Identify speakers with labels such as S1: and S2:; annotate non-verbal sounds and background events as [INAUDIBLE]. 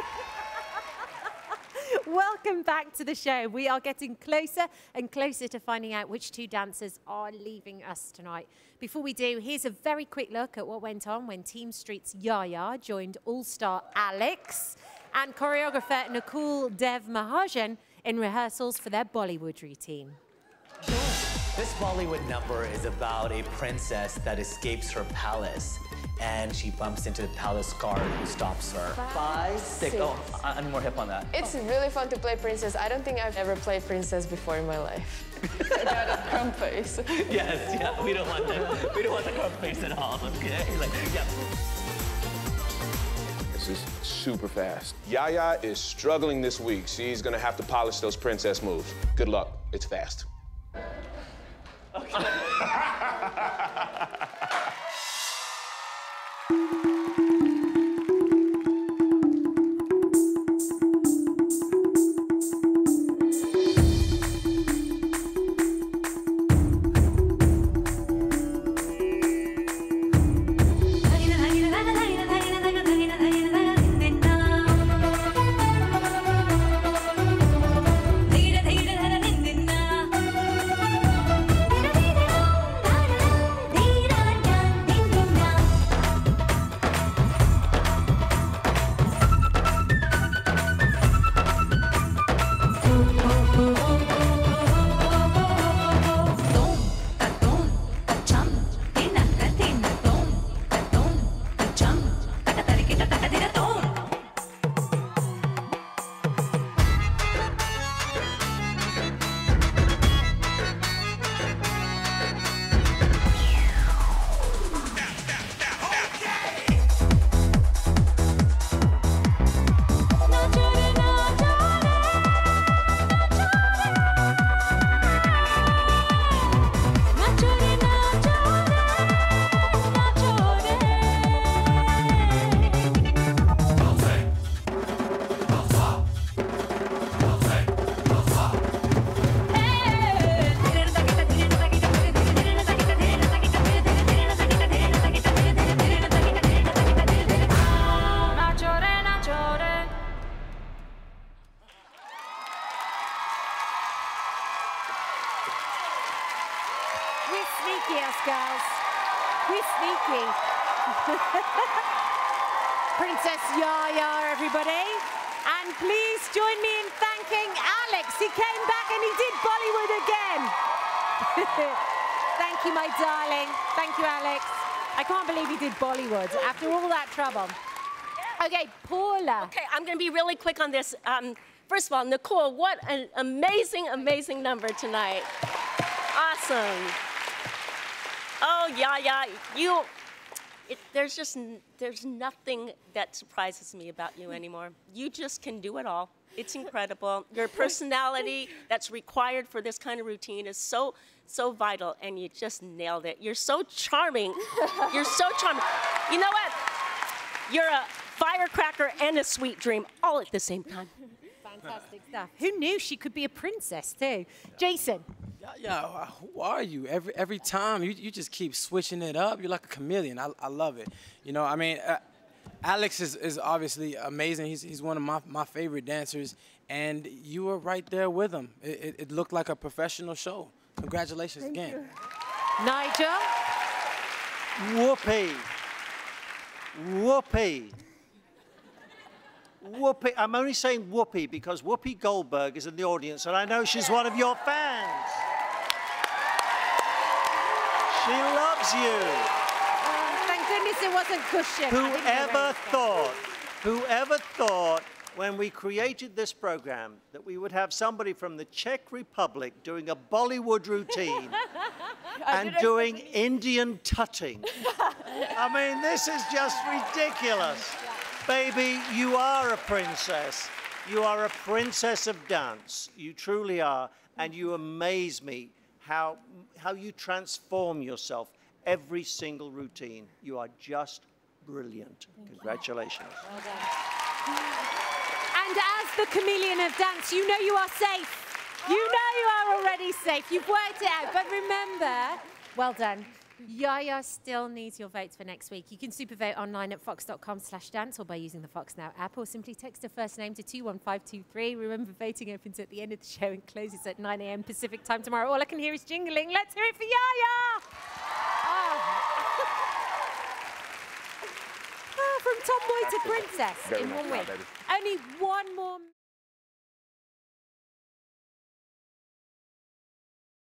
S1: [LAUGHS] Welcome back to the show. We are getting closer and closer to finding out which two dancers are leaving us tonight. Before we do, here's a very quick look at what went on when Team Street's Yaya joined All-Star Alex and choreographer Nakul Dev Mahajan in rehearsals for their Bollywood routine.
S2: This Bollywood number is about a princess that escapes her palace and she bumps into the palace guard who stops her. Five, six.
S3: six.
S2: Oh, I I need more hip on that.
S3: It's really fun to play princess. I don't think I've ever played princess before in my life. [LAUGHS] I got a crumb face.
S2: yes, yeah, we don't want that. We don't want the crumb face at all, okay? Like, yeah.
S4: This is super fast. Yaya is struggling this week. She's gonna have to polish those princess moves. Good luck. It's fast.
S1: Sneaky, us girls. We're sneaky. [LAUGHS] Princess Yaya, everybody. And please join me in thanking Alex. He came back and he did Bollywood again. [LAUGHS] Thank you, my darling. Thank you, Alex. I can't believe he did Bollywood after all that trouble. Okay, Paula.
S5: Okay, I'm going to be really quick on this. Um, first of all, Nakul, what an amazing, amazing number tonight. Awesome. Oh, yeah, yeah. You, it, there's just, there's nothing that surprises me about you anymore. You just can do it all. It's incredible. Your personality that's required for this kind of routine is so, so vital, and you just nailed it. You're so charming. You're so charming. You know what? You're a firecracker and a sweet dream all at the same time.
S1: Fantastic stuff. Who knew she could be a princess, too? Jason.
S6: Yeah, yeah, who are you? Every every time you, you just keep switching it up. You're like a chameleon. I, I love it. You know, I mean, uh, Alex is, is obviously amazing. He's, he's one of my, my favorite dancers, and you were right there with him. It, it, it looked like a professional show. Congratulations again.
S1: Nigel.
S7: Whoopee. Whoopee. Whoopi. I'm only saying Whoopi because Whoopi Goldberg is in the audience, and I know she's one of your fans. She loves you.
S1: Oh, thank goodness it wasn't cushion.
S7: Whoever
S1: where it was
S7: thought, whoever thought when we created this program that we would have somebody from the Czech Republic doing a Bollywood routine [LAUGHS] and doing Indian tutting. [LAUGHS] I mean, this is just ridiculous. Baby, you are a princess. You are a princess of dance. You truly are. And you amaze me how, how you transform yourself every single routine. You are just brilliant. Congratulations.
S1: And as the chameleon of dance, you know you are safe. You know you are already safe. You've worked it out. But remember, well done. Yaya still needs your votes for next week. You can super vote online at fox.com slash dance or by using the Fox Now app or simply text a first name to 21523. Remember, voting opens at the end of the show and closes at 9 a.m. Pacific time tomorrow. All I can hear is jingling. Let's hear it for Yaya! Ah. Ah, from tomboy to princess in one week. Only one more.